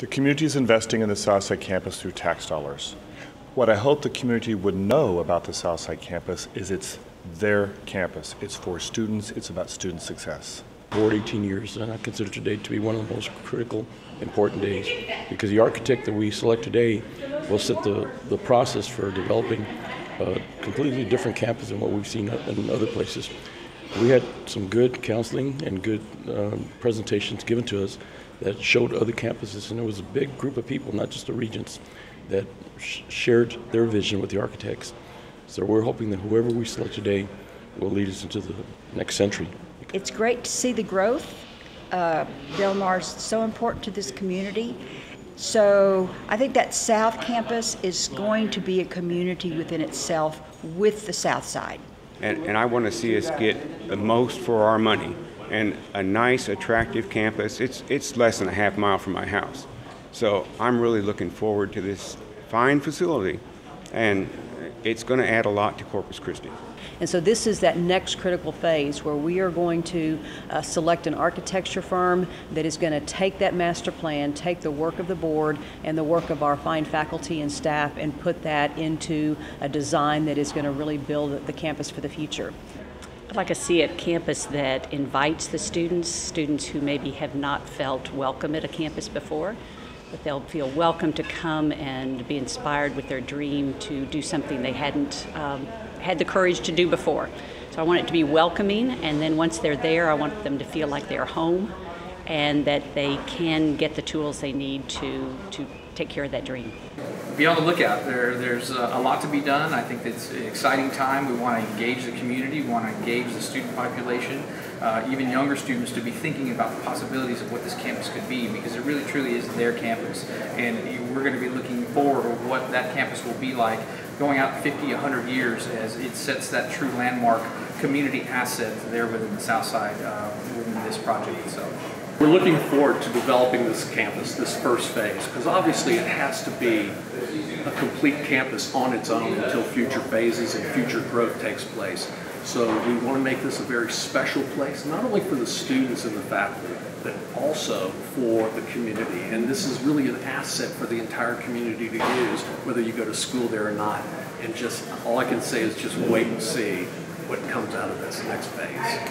The community is investing in the Southside campus through tax dollars. What I hope the community would know about the Southside campus is it's their campus. It's for students, it's about student success. Board 18 years, and I consider today to be one of the most critical, important days because the architect that we select today will set the, the process for developing a completely different campus than what we've seen in other places. We had some good counseling and good um, presentations given to us that showed other campuses, and there was a big group of people, not just the regents, that sh- shared their vision with the architects. So we're hoping that whoever we select today will lead us into the next century. It's great to see the growth. Uh, Del Mar is so important to this community. So I think that South Campus is going to be a community within itself with the South Side. And, and I want to see us get the most for our money and a nice, attractive campus. It's, it's less than a half mile from my house. So I'm really looking forward to this fine facility, and it's going to add a lot to Corpus Christi. And so this is that next critical phase where we are going to uh, select an architecture firm that is going to take that master plan, take the work of the board and the work of our fine faculty and staff, and put that into a design that is going to really build the campus for the future. I'd like to see a campus that invites the students, students who maybe have not felt welcome at a campus before, but they'll feel welcome to come and be inspired with their dream to do something they hadn't um, had the courage to do before. So I want it to be welcoming, and then once they're there, I want them to feel like they're home and that they can get the tools they need to, to take care of that dream. Be on the lookout. There, there's a, lot to be done. I think it's an exciting time. We want to engage the community. We want to engage the student population, uh, even younger students, to be thinking about the possibilities of what this campus could be because it really truly is their campus. And we're going to be looking forward to what that campus will be like going out 50, 100 years as it sets that true landmark community asset there within the South Side uh, within this project itself. We're looking forward to developing this campus, this first phase, because obviously it has to be a complete campus on its own until future phases and future growth takes place. So we want to make this a very special place, not only for the students and the faculty, but also for the community. And this is really an asset for the entire community to use, whether you go to school there or not. And just all I can say is just wait and see what comes out of this next phase.